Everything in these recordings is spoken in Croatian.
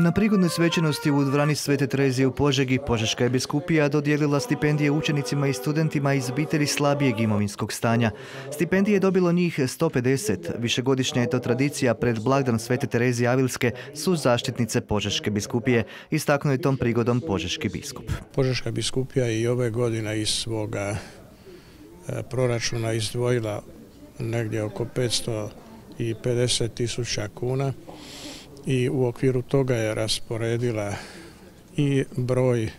Na prigodnoj svečanosti u dvrani Svete Terezije u Požegi, Požeška je biskupija dodijelila stipendije učenicima i studentima iz obitelji slabijeg imovinskog stanja. Stipendije je dobilo njih 150. Višegodišnja je to tradicija pred blagdan Svete Terezije Avilske su zaštitnice Požeške biskupije. Istaknuo je tom prigodom Požeški biskup. Požeška biskupija i ove godine iz svoga e, proračuna izdvojila negdje oko 550 tisuća kuna i u okviru toga je rasporedila i broj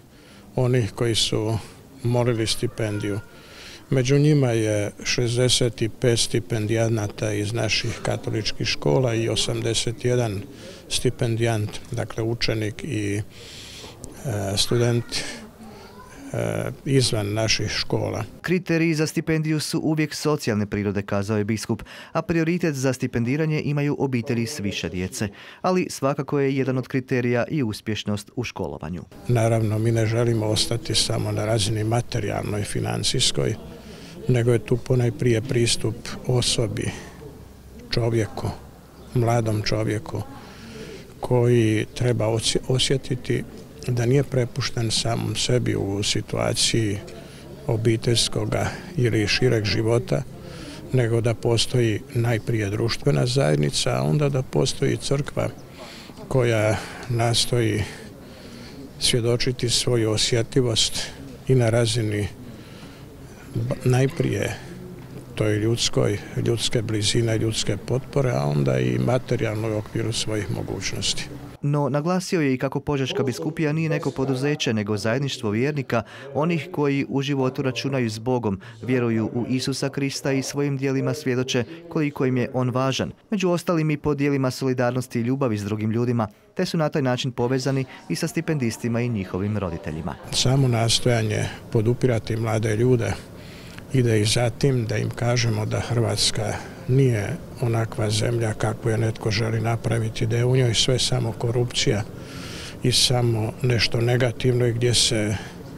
onih koji su molili stipendiju. Među njima je 65 stipendijanata iz naših katoličkih škola i 81 stipendijant, dakle učenik i e, student E, izvan naših škola. Kriteriji za stipendiju su uvijek socijalne prirode, kazao je biskup, a prioritet za stipendiranje imaju obitelji s više djece. Ali svakako je jedan od kriterija i uspješnost u školovanju. Naravno, mi ne želimo ostati samo na razini materijalnoj, financijskoj, nego je tu ponajprije pristup osobi, čovjeku, mladom čovjeku, koji treba osjetiti da nije prepušten samom sebi u situaciji obiteljskoga ili šireg života, nego da postoji najprije društvena zajednica, a onda da postoji crkva koja nastoji svjedočiti svoju osjetljivost i na razini najprije toj ljudskoj, ljudske blizine, ljudske potpore, a onda i materijalnoj okviru svojih mogućnosti. No, naglasio je i kako Požeška biskupija nije neko poduzeće, nego zajedništvo vjernika, onih koji u životu računaju s Bogom, vjeruju u Isusa Krista i svojim dijelima svjedoče koliko im je on važan. Među ostalim i po dijelima solidarnosti i ljubavi s drugim ljudima, te su na taj način povezani i sa stipendistima i njihovim roditeljima. Samo nastojanje podupirati mlade ljude ide i zatim da im kažemo da Hrvatska nije onakva zemlja kakvu je netko želi napraviti, da je u njoj sve samo korupcija i samo nešto negativno i gdje se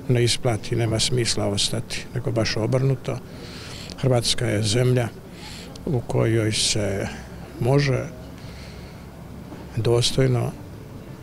ne isplati, nema smisla ostati, nego baš obrnuto. Hrvatska je zemlja u kojoj se može dostojno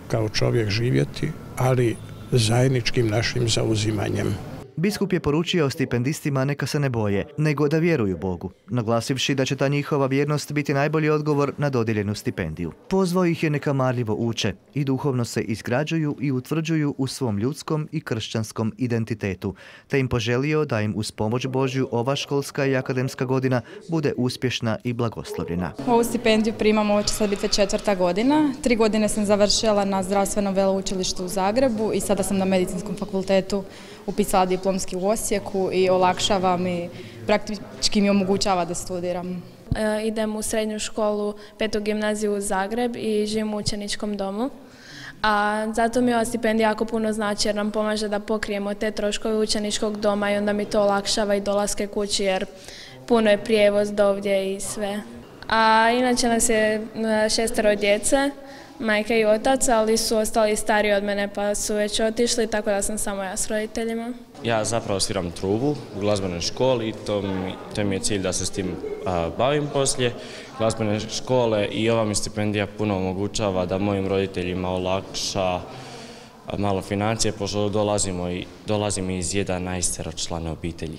kao čovjek živjeti, ali zajedničkim našim zauzimanjem. Biskup je poručio stipendistima neka se ne boje, nego da vjeruju Bogu, naglasivši da će ta njihova vjernost biti najbolji odgovor na dodijeljenu stipendiju. Pozvao ih je neka marljivo uče i duhovno se izgrađuju i utvrđuju u svom ljudskom i kršćanskom identitetu, te im poželio da im uz pomoć Božju ova školska i akademska godina bude uspješna i blagoslovljena. Ovu stipendiju primamo, ovo će sad biti četvrta godina. Tri godine sam završila na zdravstvenom veleučilištu u Zagrebu i sada sam na medicinskom fakultetu upisala diplomski u Osijeku i olakšava mi, praktički mi omogućava da studiram. E, idem u srednju školu, petu gimnaziju u Zagreb i živim u učeničkom domu. A zato mi ova stipendija jako puno znači jer nam pomaže da pokrijemo te troškove učeničkog doma i onda mi to olakšava i dolaske kući jer puno je prijevoz do ovdje i sve. A inače nas je e, šestero djece, majka i otac, ali su ostali stariji od mene pa su već otišli, tako da sam samo ja s roditeljima. Ja zapravo sviram trubu u glazbenoj školi, to mi, je cilj da se s tim bavim poslije glazbene škole i ova mi stipendija puno omogućava da mojim roditeljima olakša malo financije, pošto dolazimo i, dolazim iz jedan člana obitelji.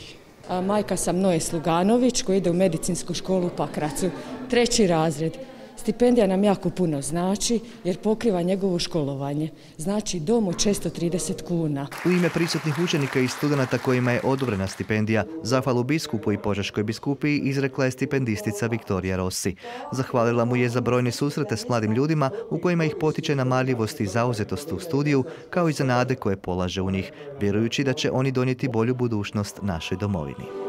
Majka sam Noje Sluganović koji ide u medicinsku školu u Pakracu, treći razred. Stipendija nam jako puno znači jer pokriva njegovo školovanje. Znači dom od 630 kuna. U ime prisutnih učenika i studenata kojima je odobrena stipendija, zahvalu biskupu i Požeškoj biskupiji izrekla je stipendistica Viktorija Rossi. Zahvalila mu je za brojne susrete s mladim ljudima u kojima ih potiče na marljivost i zauzetost u studiju, kao i za nade koje polaže u njih, vjerujući da će oni donijeti bolju budućnost našoj domovini.